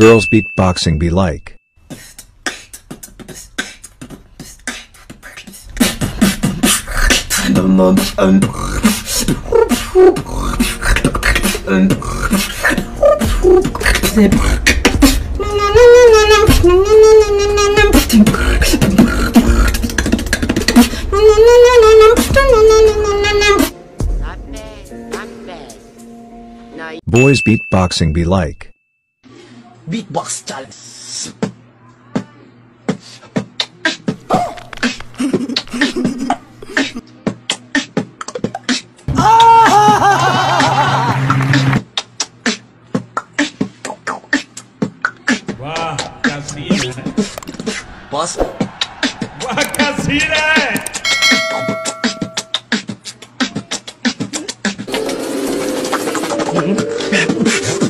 Girls beatboxing be like. Boys beatboxing be like. Beatbox Challenge. वाह क्या scene है boss Mm-hmm.